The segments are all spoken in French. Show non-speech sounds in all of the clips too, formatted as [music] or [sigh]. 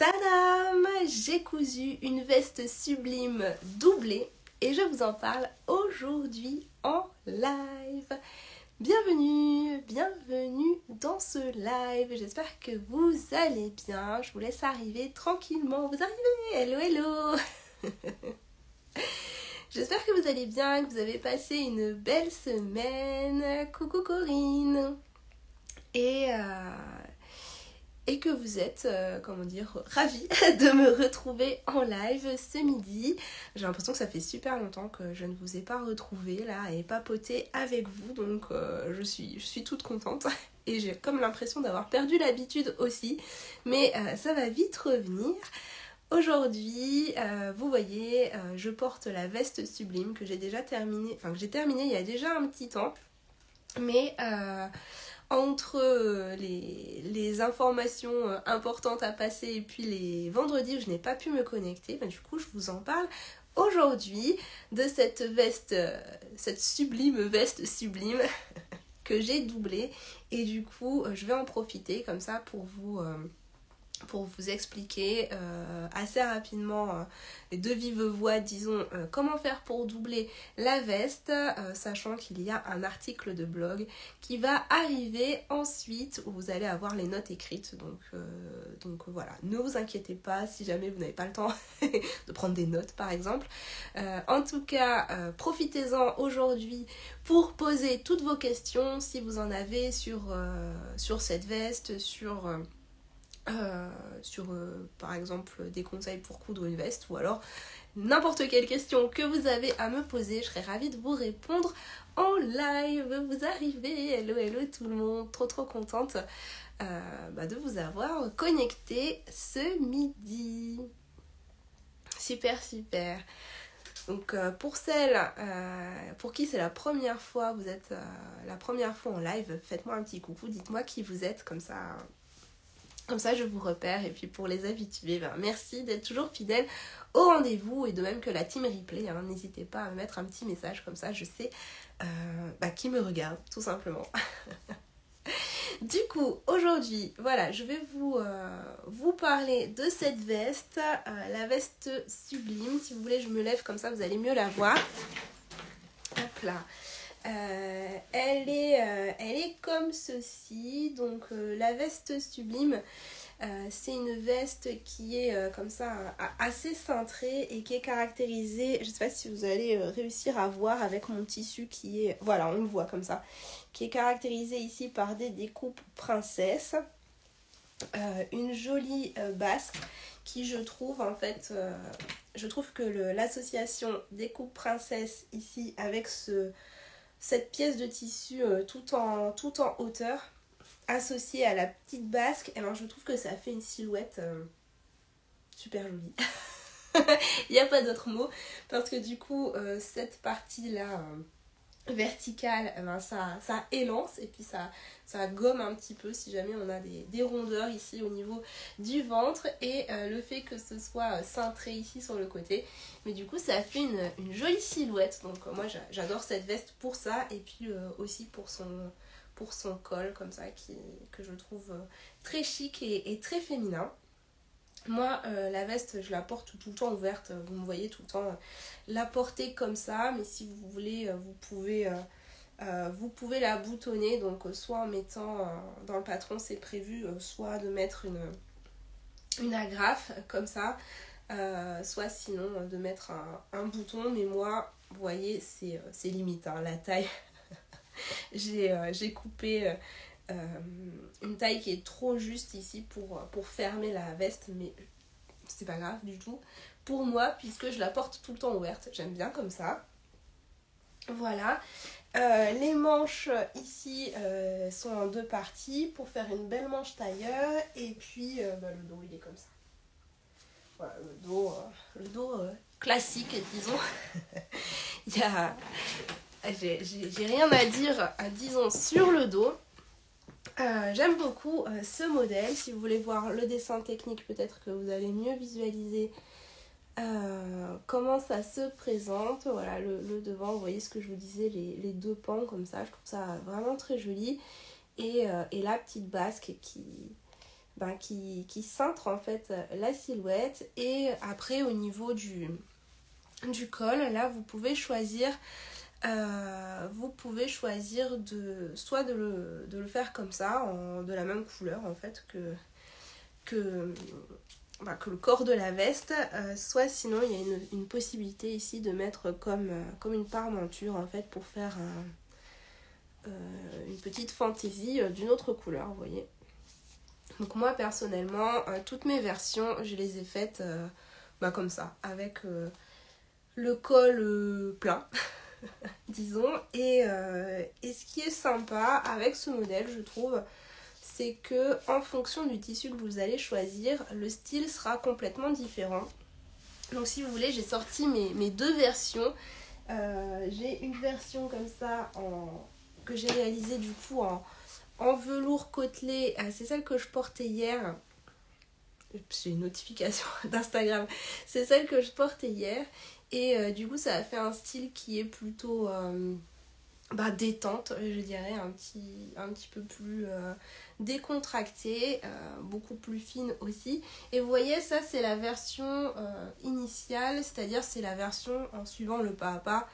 Tadam J'ai cousu une veste sublime doublée et je vous en parle aujourd'hui en live. Bienvenue, bienvenue dans ce live. J'espère que vous allez bien. Je vous laisse arriver tranquillement. Vous arrivez? Hello, hello [laughs] J'espère que vous allez bien, que vous avez passé une belle semaine. Coucou Corinne Et euh, et que vous êtes, euh, comment dire, ravis [laughs] de me retrouver en live ce midi. J'ai l'impression que ça fait super longtemps que je ne vous ai pas retrouvé là et papoté avec vous, donc euh, je, suis, je suis toute contente [laughs] et j'ai comme l'impression d'avoir perdu l'habitude aussi, mais euh, ça va vite revenir. Aujourd'hui, vous voyez, je porte la veste sublime que j'ai déjà terminée, enfin que j'ai terminée il y a déjà un petit temps, mais entre euh, les, informations euh, importantes à passer et puis les vendredis où je n'ai pas pu me connecter, ben, du coup je vous en parle aujourd'hui de cette veste, euh, cette sublime veste sublime [laughs] que j'ai doublée. Et du coup je vais en profiter comme ça pour vous pour vous expliquer euh, assez rapidement euh, de vive voix, disons, euh, comment faire pour doubler la veste, sachant qu'il y a un article de blog qui va arriver ensuite où vous allez avoir les notes écrites. Donc, donc voilà, ne vous inquiétez pas si jamais vous n'avez pas le temps [laughs] de prendre des notes par exemple. en tout cas, profitez-en aujourd'hui pour poser toutes vos questions si vous en avez sur, sur cette veste, sur euh, sur euh, par exemple des conseils pour coudre une veste ou alors n'importe quelle question que vous avez à me poser, je serais ravie de vous répondre en live. Vous arrivez, hello hello tout le monde, trop trop contente euh, bah, de vous avoir connecté ce midi. Super super. Donc pour celles pour qui c'est la première fois, vous êtes la première fois en live, faites-moi un petit coucou, dites-moi qui vous êtes, comme ça comme ça, je vous repère. Et puis pour les habitués, ben, merci d'être toujours fidèle au rendez-vous et de même que la team replay. Hein, n'hésitez pas à mettre un petit message comme ça, je sais euh, bah, qui me regarde, tout simplement. [laughs] du coup, aujourd'hui, voilà, je vais vous, euh, vous parler de cette veste, euh, la veste sublime. Si vous voulez, je me lève comme ça, vous allez mieux la voir. Hop là. Euh, elle, est, euh, elle est comme ceci. Donc euh, la veste sublime, c'est une veste qui est comme ça assez cintrée et qui est caractérisée, je ne sais pas si vous allez réussir à voir avec mon tissu qui est, voilà on le voit comme ça, qui est caractérisé ici par des découpes princesses. une jolie basque qui je trouve en fait, je trouve que l'association découpe princesse ici avec ce, cette pièce de tissu euh, tout, en, tout en hauteur associée à la petite basque, alors je trouve que ça fait une silhouette euh, super jolie. [laughs] Il n'y a pas d'autre mot parce que du coup euh, cette partie là verticale, eh ben, ça, ça élance et puis ça, ça gomme un petit peu si jamais on a des, rondeurs ici au niveau du ventre et euh, le fait que ce soit cintré ici sur le côté. Mais du coup ça fait une, jolie silhouette donc moi j'adore cette veste pour ça et puis euh, aussi pour son, pour son col comme ça qui, que je trouve euh, très chic et très féminin. Moi, euh, la veste, je la porte tout le temps ouverte. Vous me voyez tout le temps euh, la porter comme ça. Mais si vous voulez, euh, vous pouvez, vous pouvez la boutonner. Donc, soit en mettant dans le patron, c'est prévu, soit de mettre une, une agrafe comme ça. soit sinon de mettre un, bouton. Mais moi, vous voyez, c'est limite. Hein, la taille, [laughs] j'ai coupé une taille qui est trop juste ici pour, pour fermer la veste, mais c'est pas grave du tout pour moi puisque je la porte tout le temps ouverte. J'aime bien comme ça. Voilà. Euh, les manches ici euh, sont en deux parties pour faire une belle manche tailleur et puis bah, le dos il est comme ça. Voilà, le dos, le dos classique disons. [laughs] il y a... J'ai rien à dire, disons, sur le dos. Euh, j'aime beaucoup euh, ce modèle. Si vous voulez voir le dessin technique, peut-être que vous allez mieux visualiser euh, comment ça se présente. Voilà, le, devant, vous voyez ce que je vous disais, les, deux pans comme ça. Je trouve ça vraiment très joli. Et, la petite basque qui, ben, qui, qui cintre en fait la silhouette. Et après au niveau du, du col, là vous pouvez choisir euh, vous pouvez choisir de soit de le, de le faire comme ça, de la même couleur en fait que, que, bah, que le corps de la veste, euh, soit sinon il y a une, possibilité ici de mettre comme, euh, comme une parmenture en fait pour faire un, une petite fantaisie d'une autre couleur, vous voyez. Donc moi personnellement, toutes mes versions, je les ai faites bah, comme ça, avec le col plein. [laughs] [laughs] disons. Et, euh, et, ce qui est sympa avec ce modèle, je trouve, c'est que en fonction du tissu que vous allez choisir, le style sera complètement différent. Donc si vous voulez, j'ai sorti mes, mes, deux versions. Euh, j'ai une version comme ça en, que j'ai réalisée du coup en, en velours côtelé. Euh, c'est celle que je portais hier. J'ai une notification [laughs] d'Instagram. C'est celle que je portais hier. Et euh, du coup, ça a fait un style qui est plutôt euh, bah, détente, je dirais, un petit, un petit peu plus euh, décontracté, beaucoup plus fine aussi. Et vous voyez, ça c'est la version initiale, c'est-à-dire c'est la version en suivant le pas à pas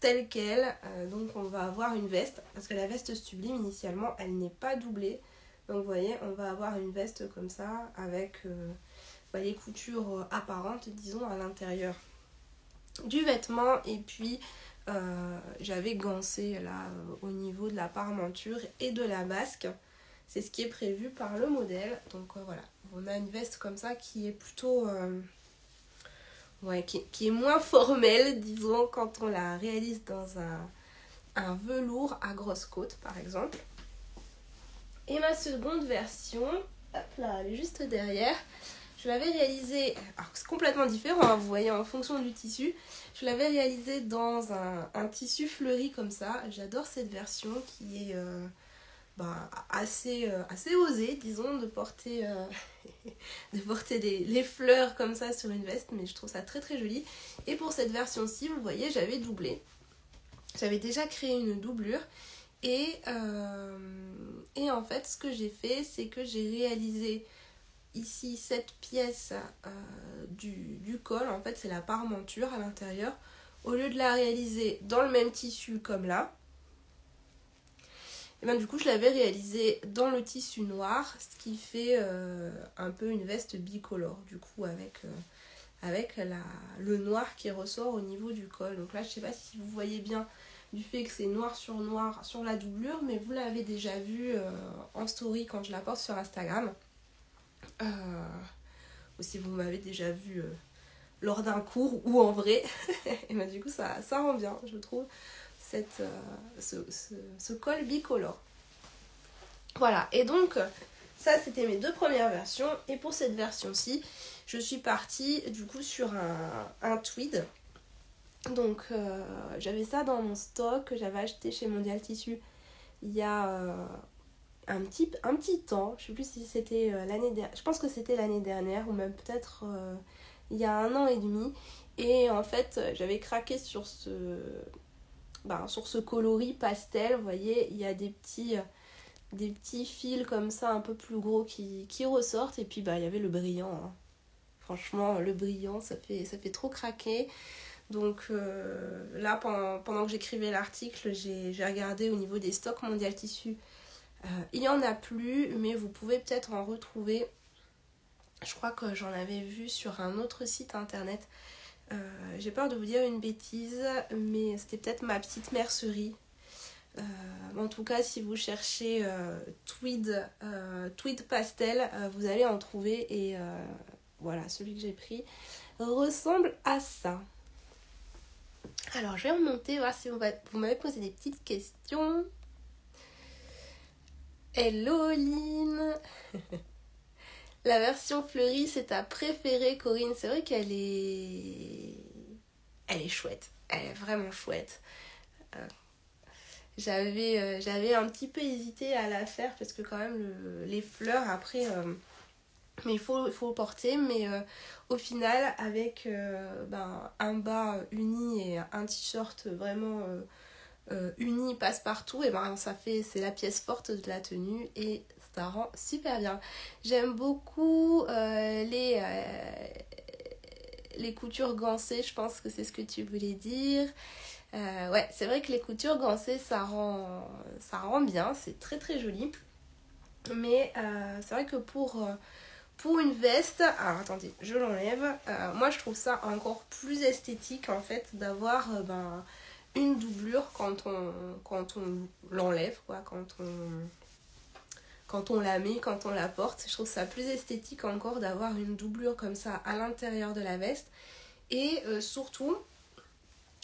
telle qu'elle. donc on va avoir une veste, parce que la veste sublime initialement, elle n'est pas doublée. Donc vous voyez, on va avoir une veste comme ça avec bah, les coutures apparentes, disons, à l'intérieur du vêtement et puis euh, j'avais gancé là euh, au niveau de la parmenture et de la basque. C'est ce qui est prévu par le modèle. Donc euh, voilà, on a une veste comme ça qui est plutôt... ouais, qui, est moins formelle, [laughs] disons, quand on la réalise dans un, un velours à grosse côte par exemple. Et ma seconde version, hop là, elle est juste derrière. Je l'avais réalisé, alors c'est complètement différent, hein, vous voyez, en fonction du tissu. Je l'avais réalisé dans un, tissu fleuri comme ça. J'adore cette version qui est bah, assez, euh, assez osée, disons, de porter, euh, [laughs] de porter les fleurs comme ça sur une veste, mais je trouve ça très très joli. Et pour cette version-ci, vous voyez, j'avais doublé. J'avais déjà créé une doublure. Et, et en fait, ce que j'ai fait, c'est que j'ai réalisé ici cette pièce euh, du, col, en fait c'est la parmenture à l'intérieur. Au lieu de la réaliser dans le même tissu comme là, et ben du coup je l'avais réalisé dans le tissu noir, ce qui fait euh, un peu une veste bicolore du coup avec, euh, avec la, le noir qui ressort au niveau du col. Donc là je sais pas si vous voyez bien du fait que c'est noir sur noir sur la doublure, mais vous l'avez déjà vu en story quand je la porte sur Instagram. Euh, aussi vous m'avez déjà vu euh, lors d'un cours ou en vrai. [laughs] et ben, du coup ça, ça rend bien, je trouve, cette, euh, ce, ce, col bicolore. Voilà, et donc ça c'était mes deux premières versions. Et pour cette version-ci, je suis partie du coup sur un, un tweed. Donc j'avais ça dans mon stock que j'avais acheté chez Mondial Tissu il y a un petit, temps, je sais plus si c'était euh, l'année dernière, je pense que c'était l'année dernière ou même peut-être euh, il y a un an et demi. Et en fait, j'avais craqué sur ce, ben, sur ce coloris pastel, vous voyez, il y a des petits, des petits fils comme ça un peu plus gros qui, qui ressortent et puis bah, il y avait le brillant. Hein. Franchement, le brillant, ça fait, ça fait trop craquer. Donc euh, là, pendant, pendant que j'écrivais l'article, j'ai regardé au niveau des stocks mondial tissu euh, il n'y en a plus, mais vous pouvez peut-être en retrouver. Je crois que j'en avais vu sur un autre site internet. Euh, j'ai peur de vous dire une bêtise, mais c'était peut-être ma petite mercerie. Euh, en tout cas, si vous cherchez tweed, tweed pastel, vous allez en trouver. Et voilà, celui que j'ai pris ressemble à ça. Alors, je vais remonter, voir si vous m'avez posé des petites questions. Hello Lynn [laughs] La version fleurie, c'est ta préférée Corinne. C'est vrai qu'elle est... Elle est chouette. Elle est vraiment chouette. Euh, j'avais, euh, j'avais un petit peu hésité à la faire parce que quand même les fleurs après... Euh, mais il faut, faut porter. Mais au final, avec ben, un bas uni et un t-shirt vraiment euh, uni passe-partout, et ben ça fait c'est la pièce forte de la tenue et ça rend super bien. J'aime beaucoup les, les coutures gancées, je pense que c'est ce que tu voulais dire. ouais, c'est vrai que les coutures gancées, ça rend, ça rend bien, c'est très très joli. Mais c'est vrai que pour pour une veste, alors attendez, je l'enlève. Euh, moi, je trouve ça encore plus esthétique en fait d'avoir euh, ben, une doublure quand on, quand on l'enlève, quoi, quand on, quand on la met, quand on la porte. Je trouve ça plus esthétique encore d'avoir une doublure comme ça à l'intérieur de la veste. Et euh, surtout,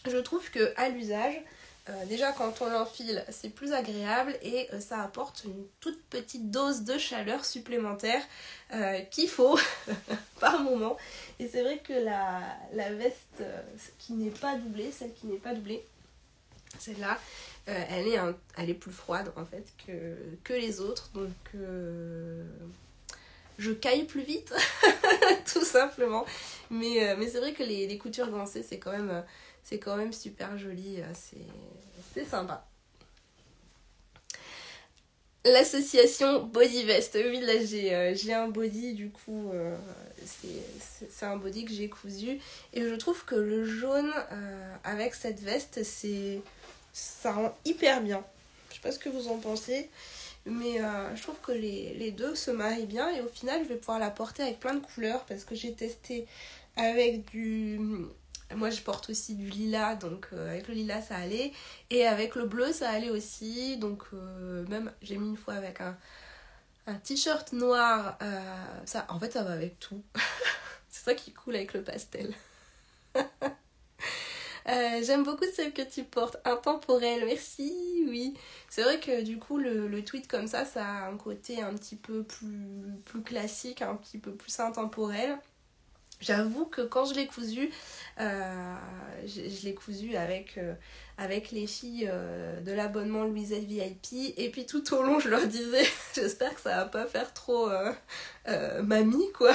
je trouve que à l'usage, euh, déjà quand on l'enfile c'est plus agréable et euh, ça apporte une toute petite dose de chaleur supplémentaire qu'il faut [laughs] par moment. Et c'est vrai que la, la veste qui n'est pas doublée, celle qui n'est pas doublée, celle-là, elle, est elle est plus froide en fait que, que les autres. Donc je caille plus vite, [laughs] tout simplement. Mais, mais c'est vrai que les, les coutures gancées, c'est quand même quand même super joli, euh, c'est sympa. L'association Body Vest. Oui, là euh, j'ai un body, du coup, euh, c'est un body que j'ai cousu. Et je trouve que le jaune avec cette veste, c'est ça rend hyper bien. Je sais pas ce que vous en pensez, mais je trouve que les, deux se marient bien. Et au final, je vais pouvoir la porter avec plein de couleurs parce que j'ai testé avec du moi, je porte aussi du lilas, donc euh, avec le lilas, ça allait. Et avec le bleu, ça allait aussi. Donc, euh, même, j'ai mis une fois avec un, un t-shirt noir. Euh, ça, en fait, ça va avec tout. [laughs] C'est ça qui coule avec le pastel. [laughs] J'aime beaucoup celle que tu portes, intemporelle, merci, oui. C'est vrai que du coup, le, tweet comme ça, ça a un côté un petit peu plus, classique, un petit peu plus intemporel. J'avoue que quand je l'ai cousu, euh, je, l'ai cousu avec, euh, avec les filles euh, de l'abonnement Louisette VIP. Et puis tout au long, je leur disais, [laughs] j'espère que ça va pas faire trop mamie, quoi.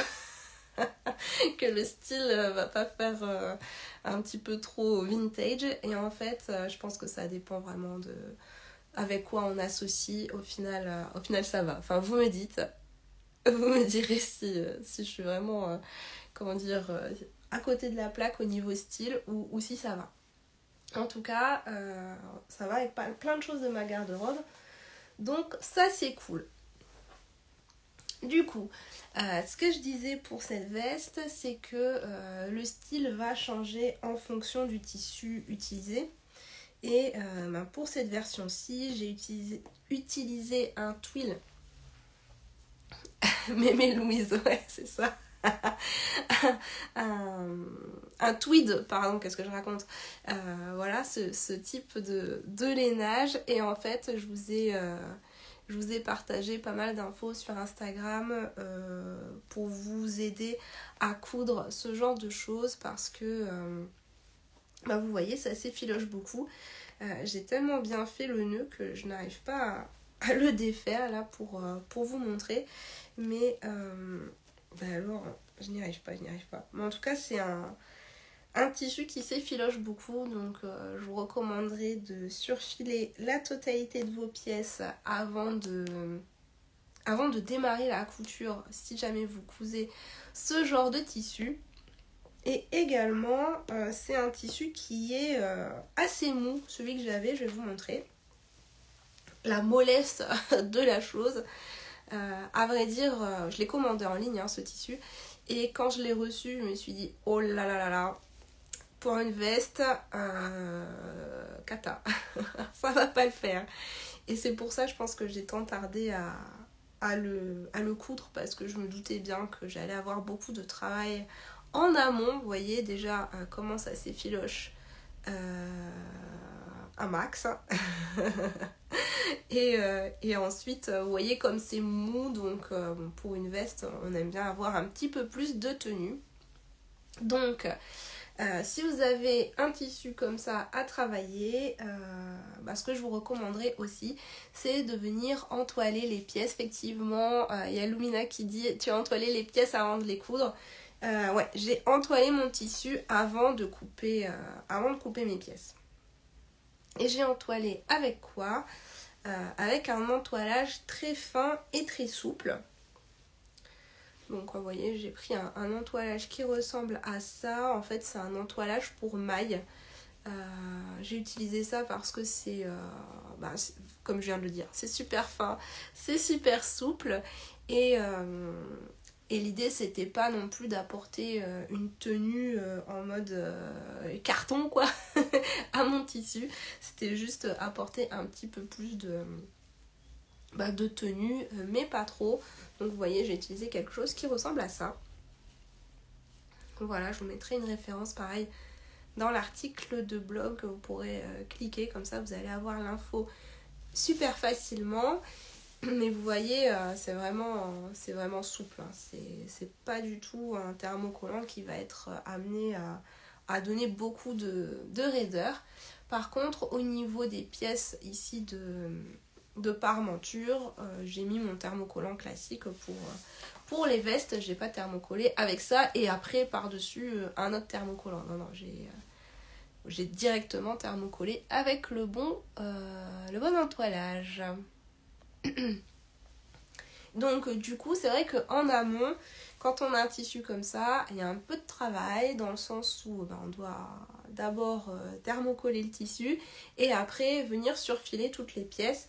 [laughs] que le style va pas faire un petit peu trop vintage. Et en fait, je pense que ça dépend vraiment de avec quoi on associe. Au final, au final ça va. Enfin, vous me dites, [laughs] vous me direz si, si je suis vraiment comment dire, euh, à côté de la plaque au niveau style ou, si ça va. En tout cas, euh, ça va avec plein de choses de ma garde-robe. Donc ça c'est cool. Du coup, euh, ce que je disais pour cette veste, c'est que le style va changer en fonction du tissu utilisé. Et ben, pour cette version-ci, j'ai utilisé, un twill. [laughs] Mémé Louise, ouais, c'est ça. [laughs] un, tweed, pardon, qu'est-ce que je raconte euh, Voilà, ce, type de, de lainage. Et en fait, je vous ai, euh, je vous ai partagé pas mal d'infos sur Instagram euh, pour vous aider à coudre ce genre de choses parce que, bah, vous voyez, ça s'effiloche beaucoup. J'ai tellement bien fait le nœud que je n'arrive pas à, le défaire là pour, pour vous montrer. Mais bah alors, je n'y arrive pas, je n'y arrive pas. Mais en tout cas, c'est un, un tissu qui s'effiloche beaucoup, donc euh, je vous recommanderais de surfiler la totalité de vos pièces avant de, démarrer la couture si jamais vous cousez ce genre de tissu. Et également, euh, c'est un tissu qui est euh, assez mou, celui que j'avais, je vais vous montrer. La mollesse [laughs] de la chose. À vrai dire, je l'ai commandé en ligne, hein, ce tissu. Et quand je l'ai reçu, je me suis dit, oh là là là là, pour une veste, euh, kata, [laughs] ça va pas le faire. Et c'est pour ça, je pense que j'ai tant tardé à, à, le, à le coudre parce que je me doutais bien que j'allais avoir beaucoup de travail en amont. Vous voyez déjà comment ça s'effiloche un max. [laughs] et, euh, et, ensuite, euh, vous voyez comme c'est mou, donc euh, pour une veste, on aime bien avoir un petit peu plus de tenue. Donc, si vous avez un tissu comme ça à travailler, bah, ce que je vous recommanderais aussi, c'est de venir entoiler les pièces. Effectivement, il y a Lumina qui dit tu as entoilé les pièces avant de les coudre. ouais, j'ai entoilé mon tissu avant de couper, avant de couper mes pièces. Et j'ai entoilé avec quoi? Avec un entoilage très fin et très souple. Donc vous voyez, j'ai pris un, entoilage qui ressemble à ça. En fait, c'est un entoilage pour maille. Euh, j'ai utilisé ça parce que bah, c'est, comme je viens de le dire, c'est super fin, c'est super souple. Et, euh, et l'idée, c'était pas non plus d'apporter euh, une tenue en mode carton, quoi, [laughs] à mon tissu. C'était juste apporter un petit peu plus de, bah, de tenue, mais pas trop. Donc vous voyez, j'ai utilisé quelque chose qui ressemble à ça. Voilà, je vous mettrai une référence pareil dans l'article de blog vous pourrez euh, cliquer, comme ça vous allez avoir l'info super facilement. Mais vous voyez, euh, c'est vraiment, vraiment souple. Hein. C'est pas du tout un thermocollant qui va être euh, amené à, donner beaucoup de, de raideur. Par contre, au niveau des pièces ici de, de parmenture. Euh, j'ai mis mon thermocollant classique pour, euh, les vestes. J'ai pas thermocollé avec ça et après par-dessus euh, un autre thermocollant. Non, non, j'ai j'ai directement thermocollé avec le bon, le bon entoilage. [clears throat] Donc du coup, c'est vrai qu'en amont, quand on a un tissu comme ça, il y a un peu de travail dans le sens où ben, on doit d'abord thermocoller le tissu et après venir surfiler toutes les pièces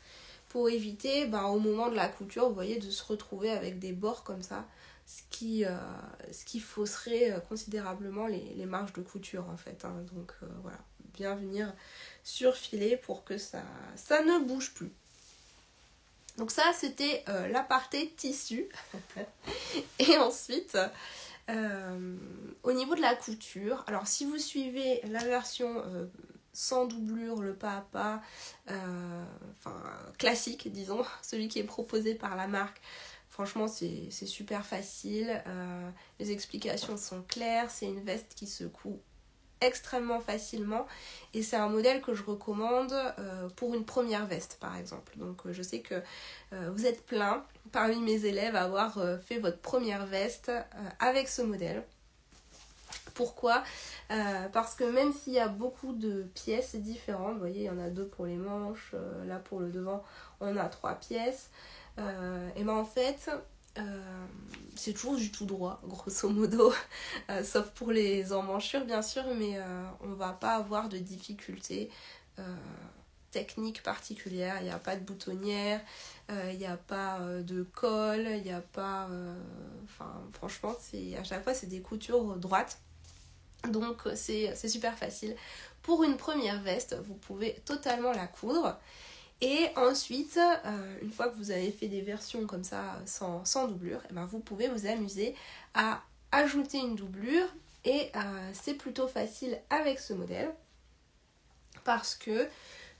pour éviter ben, au moment de la couture, vous voyez, de se retrouver avec des bords comme ça, ce qui, euh, ce qui fausserait euh, considérablement les, marges de couture en fait. Hein. Donc euh, voilà, bien venir surfiler pour que ça, ça ne bouge plus. Donc ça c'était la partie tissu. [laughs] Et ensuite, au niveau de la couture, alors si vous suivez la version sans doublure, le pas à pas, euh, classique disons, [laughs] celui qui est proposé par la marque. Franchement, c'est super facile. Euh, les explications sont claires. C'est une veste qui se coud extrêmement facilement et c'est un modèle que je recommande euh, pour une première veste par exemple. Donc je sais que vous êtes plein parmi mes élèves à avoir fait votre première veste avec ce modèle. Pourquoi euh, Parce que même s'il y a beaucoup de pièces différentes, vous voyez, il y en a deux pour les manches, euh, là pour le devant, on a trois pièces. Euh, et ben en fait, c'est toujours du tout droit, [laughs] grosso modo, sauf pour les emmanchures bien sûr, mais on va pas avoir de difficultés techniques particulières. Il n'y a pas de boutonnière, il n'y a pas de colle, il n'y a pas. Enfin, franchement, à chaque fois, c'est des coutures droites. Donc c'est super facile. Pour une première veste, vous pouvez totalement la coudre. Et ensuite, euh, une fois que vous avez fait des versions comme ça sans, doublure, eh ben vous pouvez vous amuser à ajouter une doublure. Et euh, c'est plutôt facile avec ce modèle. Parce que,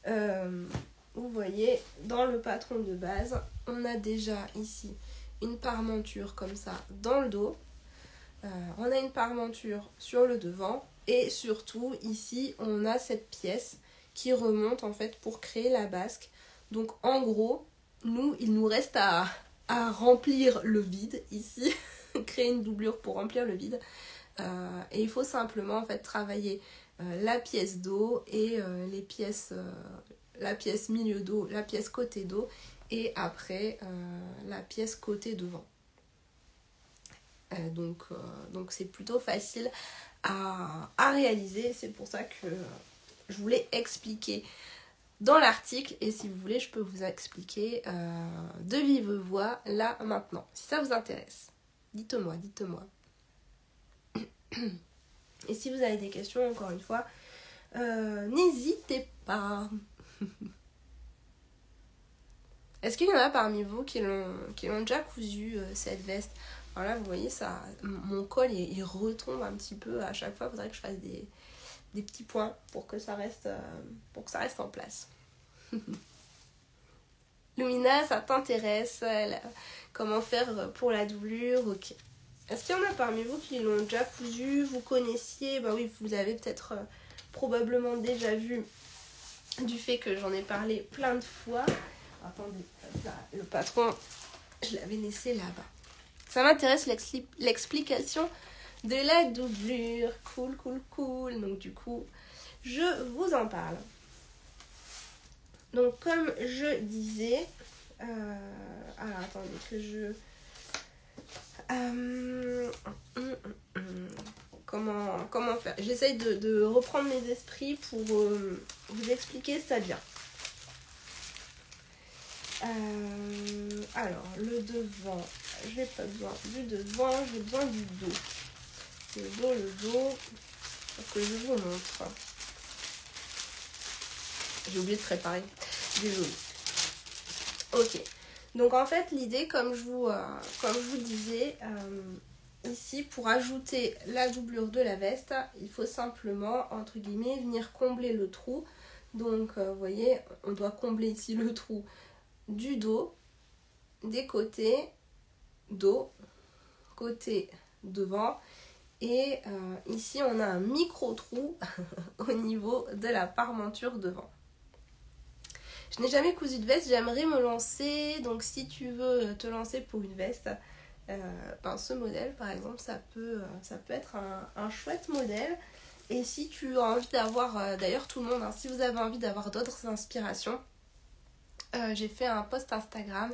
euh, vous voyez, dans le patron de base, on a déjà ici une parmenture comme ça dans le dos. Euh, on a une parmenture sur le devant et surtout ici on a cette pièce qui remonte en fait pour créer la basque. Donc en gros, nous, il nous reste à, remplir le vide ici, [laughs] créer une doublure pour remplir le vide. Euh, et il faut simplement en fait travailler euh, la pièce dos et les pièces, la pièce milieu dos, la pièce côté dos et après la pièce côté devant. Euh, donc euh, donc c'est plutôt facile à, réaliser. C'est pour ça que je voulais expliquer dans l'article. Et si vous voulez je peux vous expliquer euh, de vive voix là maintenant. Si ça vous intéresse dites-moi dites-moi. Et si vous avez des questions encore une fois n'hésitez pas. [laughs] Est-ce qu'il y en a parmi vous qui l'ont déjà cousu cette veste? Alors là, vous voyez, ça, mon col, il, retombe un petit peu à chaque fois. Il faudrait que je fasse des, petits points pour que ça reste, euh, en place. [laughs] Lumina, ça t'intéresse Comment faire pour la doublure? Est-ce qu'il y en a parmi vous qui l'ont déjà cousu? Vous connaissiez? Bah oui, vous avez peut-être euh, probablement déjà vu du fait que j'en ai parlé plein de fois. Attendez, le patron, je l'avais laissé là-bas. Ça m'intéresse l'explication de la doublure. Cool, cool, cool. Donc du coup, je vous en parle. Donc comme je disais, euh, alors attendez que je... Euh, comment, comment faire? J'essaye de, reprendre mes esprits pour euh, vous expliquer ça bien. alors, le devant, j'ai pas besoin du devant, j'ai besoin du dos. Le dos, le dos, que je vous montre. J'ai oublié de préparer. Désolée. Ok. Donc en fait, l'idée, comme, je vous, euh, comme je vous disais, euh, ici, pour ajouter la doublure de la veste, il faut simplement, entre guillemets, venir combler le trou. Donc, euh, vous voyez, on doit combler ici le trou du dos, des côtés, dos, côté devant. Et ici, on a un micro-trou [laughs] au niveau de la parmenture devant. Je n'ai jamais cousu de veste, j'aimerais me lancer. Donc si tu veux te lancer pour une veste, euh, ben, ce modèle par exemple, ça peut, euh, ça peut être un, chouette modèle. Et si tu as envie d'avoir, euh, d'ailleurs tout le monde, hein, si vous avez envie d'avoir d'autres inspirations, j'ai fait un post Instagram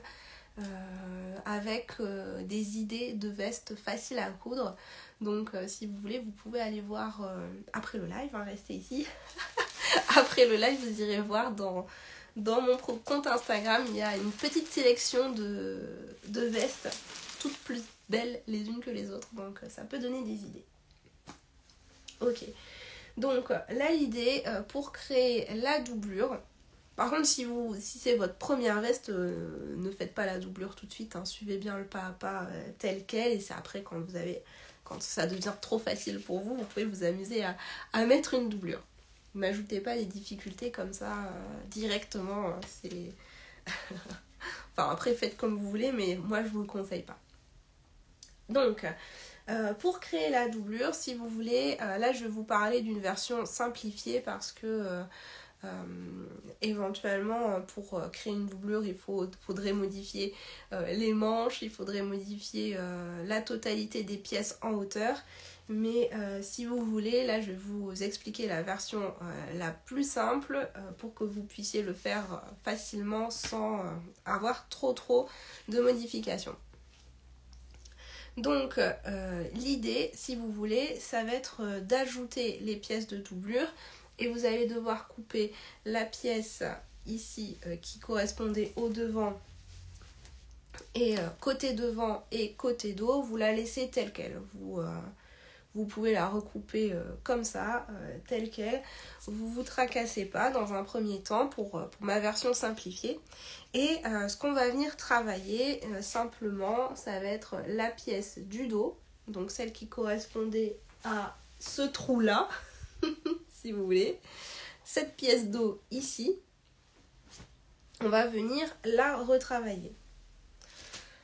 avec des idées de vestes faciles à coudre. Donc si vous voulez, vous pouvez aller voir après le live, hein, restez ici. [laughs] après le live, vous irez voir dans, dans mon compte Instagram, il y a une petite sélection de, vestes, toutes plus belles les unes que les autres, donc euh, ça peut donner des idées. Ok, donc là l'idée euh, pour créer la doublure, par contre si, vous, si c'est votre première veste, euh, ne faites pas la doublure tout de suite, hein. suivez bien le pas à pas tel quel, et c'est après quand vous avez quand ça devient trop facile pour vous, vous pouvez vous amuser à mettre une doublure m'ajoutez pas les difficultés comme ça euh, directement. Hein, c'est. [laughs] enfin, après, faites comme vous voulez, mais moi, je vous le conseille pas. Donc, euh, pour créer la doublure, si vous voulez, euh, là, je vais vous parler d'une version simplifiée parce que. Éventuellement pour créer une doublure il faudrait modifier les manches, il faudrait modifier la totalité des pièces en hauteur mais euh, si vous voulez, là je vais vous expliquer la version euh, la plus simple euh, pour que vous puissiez le faire facilement sans avoir trop trop de modifications. Donc l'idée, si vous voulez, ça va être d'ajouter les pièces de doublure et vous allez devoir couper la pièce ici qui correspondait au devant et côté devant et côté dos, vous la laissez telle qu'elle. Vous, vous pouvez la recouper euh, comme ça, euh, telle qu'elle. Vous vous tracassez pas dans un premier temps pour, euh, pour ma version simplifiée. Et ce qu'on va venir travailler simplement, ça va être la pièce du dos, donc celle qui correspondait à ce trou-là, [laughs] si vous voulez. Cette pièce d'eau ici, on va venir la retravailler.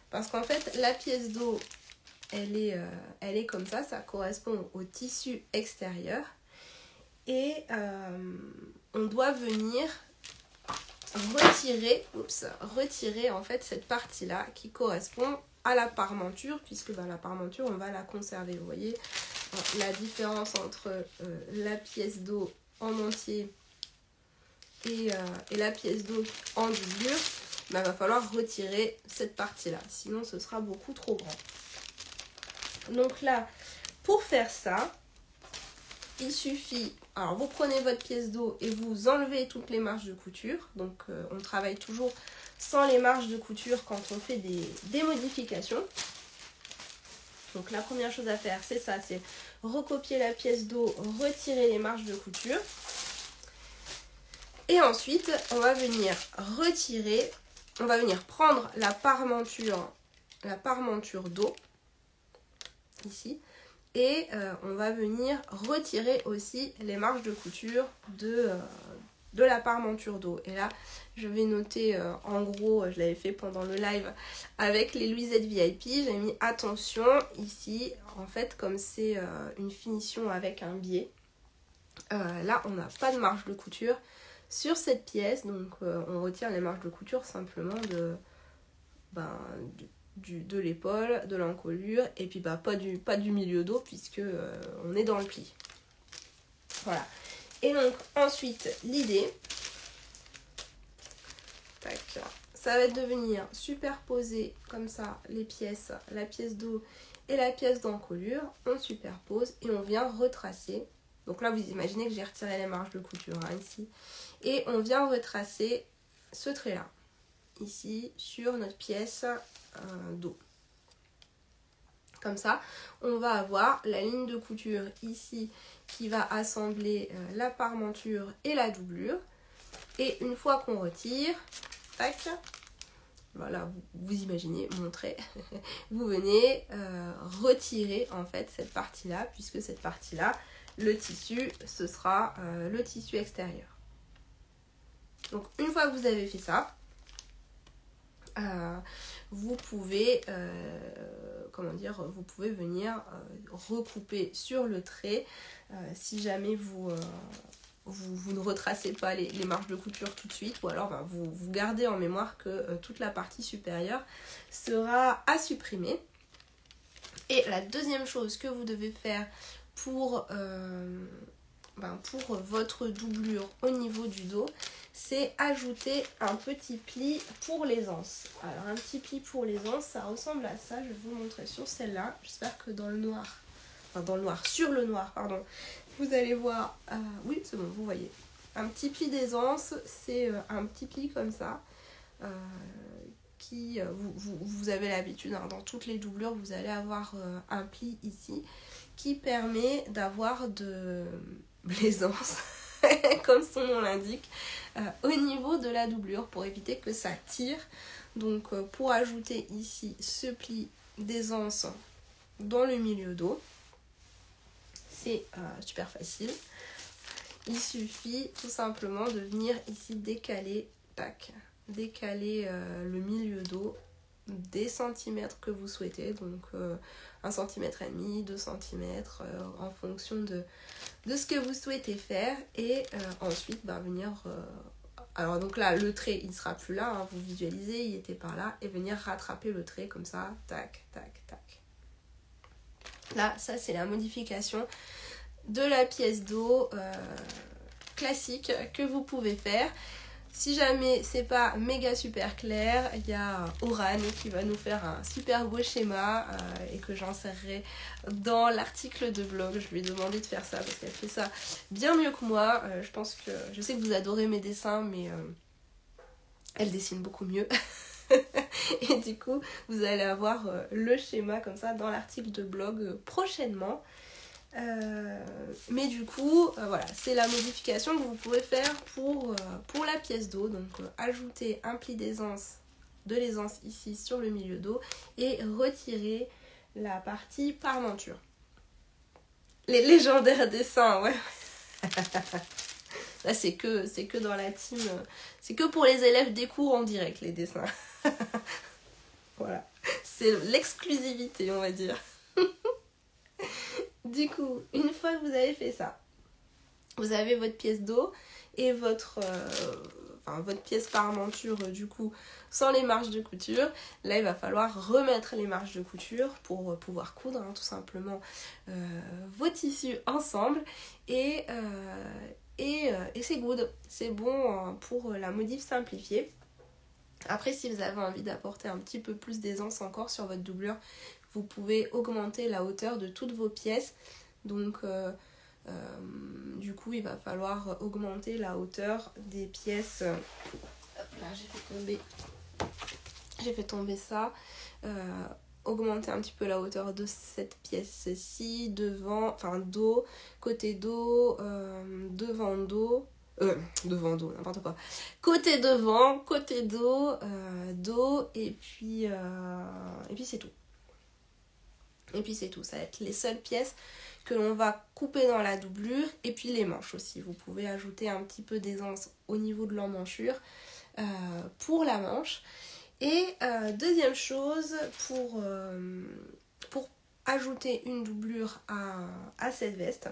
Parce qu'en fait, la pièce d'eau elle est, euh, elle est comme ça, ça correspond au tissu extérieur. Et euh, on doit venir retirer, oups, retirer en fait cette partie-là qui correspond à la parmenture, puisque bah, la parmenture, on va la conserver. Vous voyez la différence entre euh, la pièce d'eau en entier et, la pièce d'eau en doublure, il bah, va falloir retirer cette partie-là, sinon ce sera beaucoup trop grand. Donc là, pour faire ça, il suffit, alors vous prenez votre pièce d'eau et vous enlevez toutes les marges de couture. Donc euh, on travaille toujours sans les marges de couture quand on fait des, modifications. Donc la première chose à faire, c'est ça, c'est recopier la pièce d'eau, retirer les marges de couture. Et ensuite, on va venir retirer, on va venir prendre la parmenture, la parmenture d'eau ici. Et euh, on va venir retirer aussi les marges de couture de, euh, de la parmenture d'eau. Et là, je vais noter euh, en gros, je l'avais fait pendant le live avec les Louisettes VIP. J'ai mis attention ici, en fait, comme c'est une finition avec un biais. là, on n'a pas de marge de couture sur cette pièce. Donc, on retire les marges de couture simplement de, ben, de l'épaule, de l'encolure, et puis bah, pas, du, pas du milieu dos puisque euh, on est dans le pli. Voilà. Et donc ensuite, l'idée. Ça va devenir superposer comme ça les pièces, la pièce d'eau et la pièce d'encolure. On superpose et on vient retracer. Donc là, vous imaginez que j'ai retiré les marges de couture hein, ici. Et on vient retracer ce trait-là, ici, sur notre pièce euh, d'eau. Comme ça, on va avoir la ligne de couture ici qui va assembler euh, la parmenture et la doublure. Et une fois qu'on retire, tac, voilà, vous, imaginez mon trait, [laughs] vous venez euh, retirer en fait cette partie-là, puisque cette partie-là, le tissu, ce sera euh, le tissu extérieur. Donc une fois que vous avez fait ça, vous pouvez, comment dire, vous pouvez venir recouper sur le trait euh, si jamais vous, euh, vous, ne retracez pas les, marges de couture tout de suite, ou alors ben, vous, vous, gardez en mémoire que euh, toute la partie supérieure sera à supprimer. Et la deuxième chose que vous devez faire pour, ben, pour votre doublure au niveau du dos, c'est ajouter un petit pli pour les anses. Alors un petit pli pour les anses, ça ressemble à ça, je vais vous montrer sur celle-là. J'espère que dans le noir, dans le noir, sur le noir, pardon, vous allez voir, euh, oui c'est bon, vous voyez, un petit pli d'aisance, c'est euh, un petit pli comme ça, euh, qui, vous, vous, avez l'habitude, hein, dans toutes les doublures, vous allez avoir un pli ici, qui permet d'avoir de l'aisance, [laughs] comme son nom l'indique, au niveau de la doublure, pour éviter que ça tire. Donc pour ajouter ici ce pli d'aisance dans le milieu d'eau, c'est euh, super facile. Il suffit tout simplement de venir ici décaler, tac, décaler euh, le milieu d'eau des centimètres que vous souhaitez, donc euh, un centimètre et demi, 2 cm en fonction de, ce que vous souhaitez faire et ensuite bah, venir alors donc là le trait il sera plus là, hein, vous visualisez, il était par là et venir rattraper le trait comme ça, tac, tac, tac. Là, ça c'est la modification de la pièce d'eau euh, classique que vous pouvez faire. Si jamais c'est pas méga super clair, il y a Oran qui va nous faire un super beau schéma euh, et que j'insérerai dans l'article de blog. Je lui ai demandé de faire ça parce qu'elle fait ça bien mieux que moi. Euh, je pense que je sais que vous adorez mes dessins, mais elle dessine beaucoup mieux. [laughs] et du coup, vous allez avoir le schéma comme ça dans l'article de blog prochainement. Euh, mais du coup, euh, voilà, c'est la modification que vous pouvez faire pour, euh, pour la pièce d'eau. Donc, ajouter un pli d'aisance, de l'aisance ici sur le milieu d'eau et retirer la partie parmenture. Les légendaires dessins, ouais. [laughs] Là, c'est que, c'est que dans la team. C'est que pour les élèves des cours en direct, les dessins. [laughs] voilà. C'est l'exclusivité, on va dire. [laughs] Du coup, une fois que vous avez fait ça, vous avez votre pièce d'eau et votre, euh, enfin, votre pièce parmenture du coup sans les marges de couture. Là, il va falloir remettre les marges de couture pour pouvoir coudre hein, tout simplement euh, vos tissus ensemble et, euh, et, et c'est good. C'est bon pour la modif simplifiée. Après, si vous avez envie d'apporter un petit peu plus d'aisance encore sur votre doublure, vous pouvez augmenter la hauteur de toutes vos pièces. Donc euh, euh, du coup il va falloir augmenter la hauteur des pièces. Là j'ai fait tomber. J'ai fait tomber ça. Euh, augmenter un petit peu la hauteur de cette pièce-ci, devant, enfin dos, côté dos, devant dos, devant dos, n'importe quoi. Côté devant, côté dos, dos, et puis, et puis c'est tout. Et puis c'est tout, ça va être les seules pièces que l'on va couper dans la doublure et puis les manches aussi. Vous pouvez ajouter un petit peu d'aisance au niveau de l'emmanchure euh, pour la manche. Et euh, deuxième chose, pour, euh, pour ajouter une doublure à, à cette veste,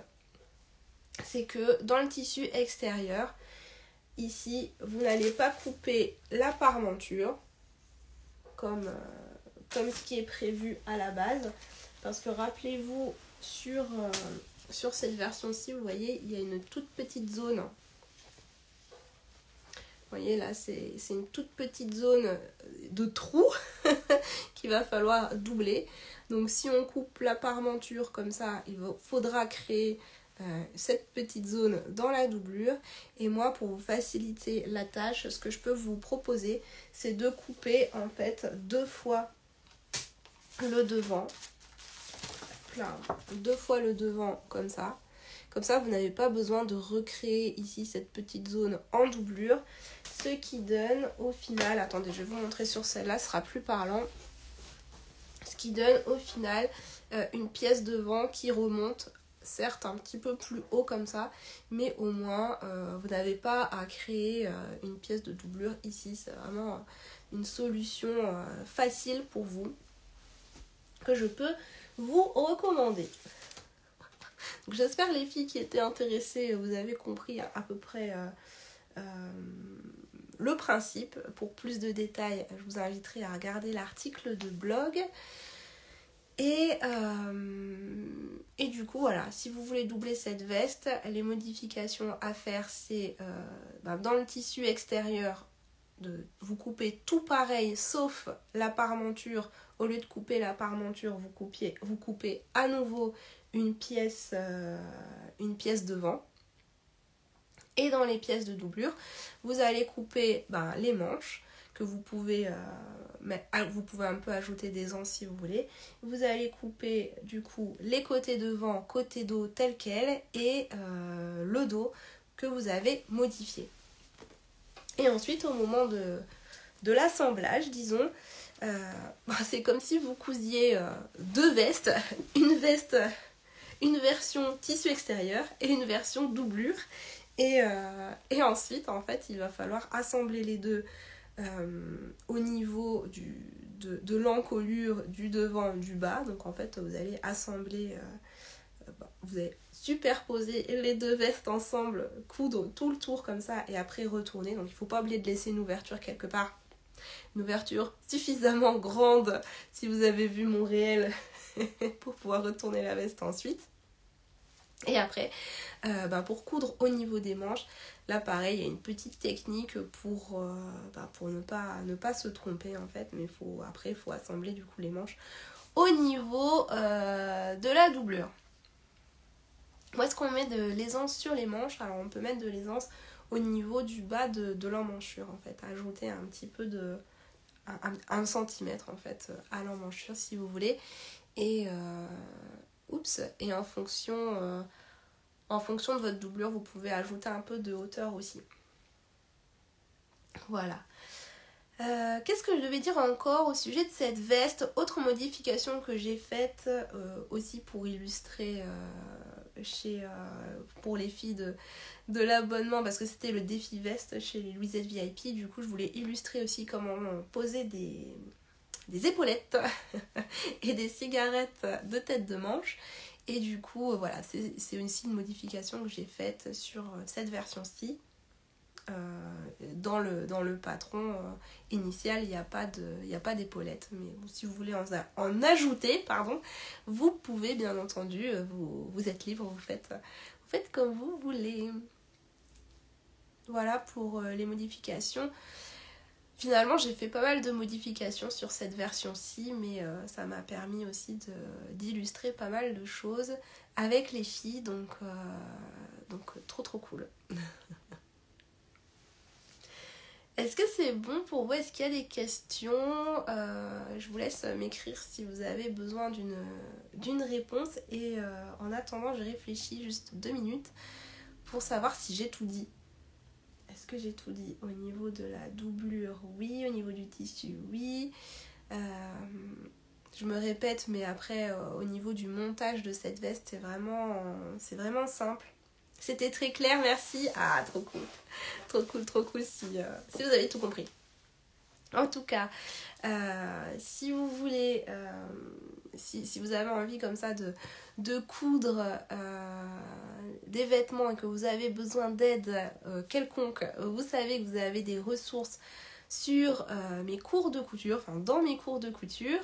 c'est que dans le tissu extérieur, ici, vous n'allez pas couper la parmenture comme, comme ce qui est prévu à la base. Parce que rappelez-vous, sur, euh, sur cette version-ci, vous voyez, il y a une toute petite zone Vous voyez là, c'est une toute petite zone de trou [laughs] qu'il va falloir doubler. Donc si on coupe la parmenture comme ça, il faudra créer euh, cette petite zone dans la doublure. Et moi, pour vous faciliter la tâche, ce que je peux vous proposer, c'est de couper en fait deux fois le devant. Là, deux fois le devant comme ça. Comme ça, vous n'avez pas besoin de recréer ici cette petite zone en doublure. Ce qui donne au final, attendez, je vais vous montrer sur celle-là, ce sera plus parlant. Ce qui donne au final euh, une pièce devant qui remonte certes un petit peu plus haut comme ça, mais au moins euh, vous n'avez pas à créer euh, une pièce de doublure ici. C'est vraiment une solution facile pour vous que je peux vous recommander. J'espère les filles qui étaient intéressées, vous avez compris à, peu près euh, euh, le principe. Pour plus de détails, je vous inviterai à regarder l'article de blog. Et, euh, et, du coup, voilà, si vous voulez doubler cette veste, les modifications à faire, c'est ben, dans le tissu extérieur, de vous couper tout pareil, sauf la parmenture. Au lieu de couper la parmenture, vous, coupiez, vous coupez à nouveau une pièce, euh, une devant. Et dans les pièces de doublure, vous allez couper ben, les manches que vous pouvez, euh, ah, vous pouvez un peu ajouter des ans si vous voulez. Vous allez couper du coup les côtés devant, côté dos tel quel et euh, le dos que vous avez modifié. Et ensuite au moment de l'assemblage, disons, [laughs] ben, c'est comme si vous cousiez deux vestes, [laughs] une veste une version tissu extérieur et une version doublure. Et, euh, ensuite, en fait, il va falloir assembler les deux euh, au niveau de, l'encolure du devant du bas. Donc, en fait, vous allez assembler, euh, bah, vous allez superposer les deux vestes ensemble, coudre tout le tour comme ça et après retourner. Donc, il ne faut pas oublier de laisser une ouverture quelque part. Une ouverture suffisamment grande si vous avez vu mon réel [laughs] pour pouvoir retourner la veste ensuite. Et après, euh, ben, pour coudre au niveau des manches, là pareil, il y a une petite technique pour, euh, ben, ne, pas, ne pas se tromper en fait, mais faut, après il faut assembler du coup les manches au niveau euh, de la doublure. Où est-ce qu'on met de l'aisance sur les manches? Alors on peut mettre de l'aisance au niveau du bas de, de l'emmanchure en fait, ajouter un petit peu de... un, centimètre en fait à l'emmanchure si vous voulez. Et oups, et en fonction, euh, en fonction de votre doublure, vous pouvez ajouter un peu de hauteur aussi. Voilà. Euh, qu'est-ce que je devais dire encore au sujet de cette veste? Autre modification que j'ai faite euh, aussi pour illustrer chez, pour les filles de, de l'abonnement parce que c'était le défi veste chez les Louisettes VIP. Du coup, je voulais illustrer aussi comment poser des, des épaulettes [laughs] et des cigarettes de tête de manche. Et du coup, euh, voilà, c'est aussi une modification que j'ai faite sur euh, cette version-ci. Euh, dans, le, dans le patron initial, il n'y a pas d'épaulette. Mais si vous voulez en, en, ajouter, pardon, vous pouvez bien entendu, vous, vous êtes libre, vous faites, vous faites comme vous voulez. Voilà pour les modifications. Finalement, j'ai fait pas mal de modifications sur cette version-ci, mais euh, ça m'a permis aussi d'illustrer pas mal de choses avec les filles, donc, euh, donc trop trop cool. [laughs] Est-ce que c'est bon pour vous? Est-ce qu'il y a des questions? Euh, Je vous laisse m'écrire si vous avez besoin d'une réponse. Et en attendant, je réfléchis juste deux minutes pour savoir si j'ai tout dit. Est-ce que j'ai tout dit? Au niveau de la doublure, oui. Au niveau du tissu, oui. Euh, je me répète, mais après, euh, au niveau du montage de cette veste, c'est vraiment, c'est vraiment simple. C'était très clair, merci. Ah, trop cool. Trop cool, trop cool si, euh, si vous avez tout compris. En tout cas, si vous voulez, si, si, vous avez envie comme ça de, de coudre des vêtements et que vous avez besoin d'aide euh, quelconque, vous savez que vous avez des ressources sur euh, mes cours de couture, enfin dans mes cours de couture.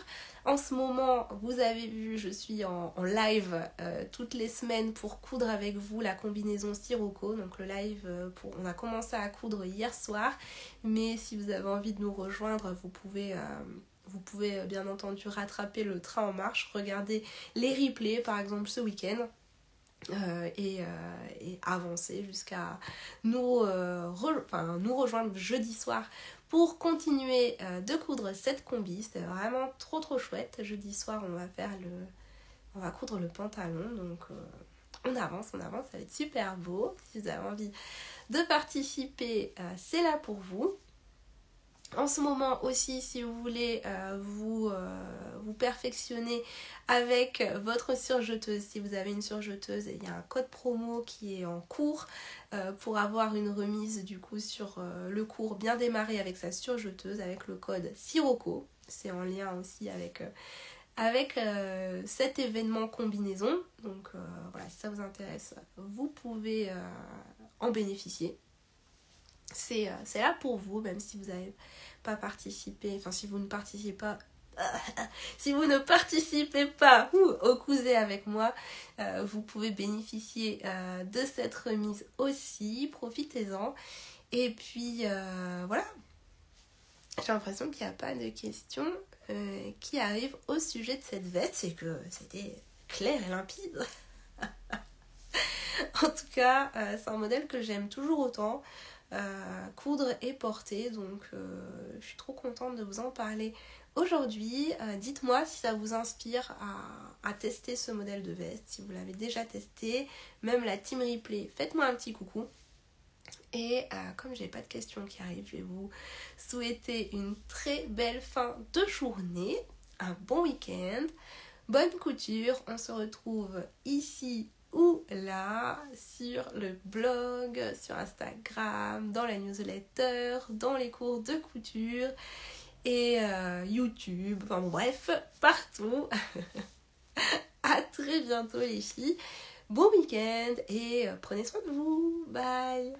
En ce moment, vous avez vu, je suis en, live euh, toutes les semaines pour coudre avec vous la combinaison Sirocco. Donc le live, euh, pour, on a commencé à coudre hier soir, mais si vous avez envie de nous rejoindre, vous pouvez... vous pouvez bien entendu rattraper le train en marche, regarder les replays par exemple ce week-end. et, avancer jusqu'à nous, nous rejoindre jeudi soir pour continuer euh, de coudre cette combi. C'était vraiment trop trop chouette. Jeudi soir, on va faire le. On va coudre le pantalon. Donc euh, on avance, on avance, ça va être super beau. Si vous avez envie de participer, euh, c'est là pour vous. En ce moment aussi, si vous voulez euh, vous, euh, vous perfectionner avec votre surjeteuse, si vous avez une surjeteuse, il y a un code promo qui est en cours euh, pour avoir une remise du coup sur le cours bien démarré avec sa surjeteuse avec le code Sirocco. C'est en lien aussi avec, avec cet événement combinaison. Donc voilà, si ça vous intéresse, vous pouvez en bénéficier. C'est là pour vous, même si vous avez pas participer, enfin si vous ne participez pas, [laughs] si vous ne participez pas au cousé avec moi, euh, vous pouvez bénéficier euh, de cette remise aussi. Profitez-en. Et puis euh, voilà. J'ai l'impression qu'il n'y a pas de questions qui arrivent au sujet de cette veste. C'est que c'était clair et limpide. [laughs] en tout cas, c'est un modèle que j'aime toujours autant. Euh, coudre et porter. Donc euh, je suis trop contente de vous en parler aujourd'hui. Euh, dites-moi si ça vous inspire à, tester ce modèle de veste, si vous l'avez déjà testé, même la team replay, faites-moi un petit coucou. Et comme j'ai pas de questions qui arrivent, je vais vous souhaiter une très belle fin de journée, un bon week-end, bonne couture. On se retrouve ici ou là sur le blog, sur Instagram, dans la newsletter, dans les cours de couture et euh, YouTube, enfin bref, partout. [laughs] à très bientôt les filles. Bon week-end et euh, prenez soin de vous. Bye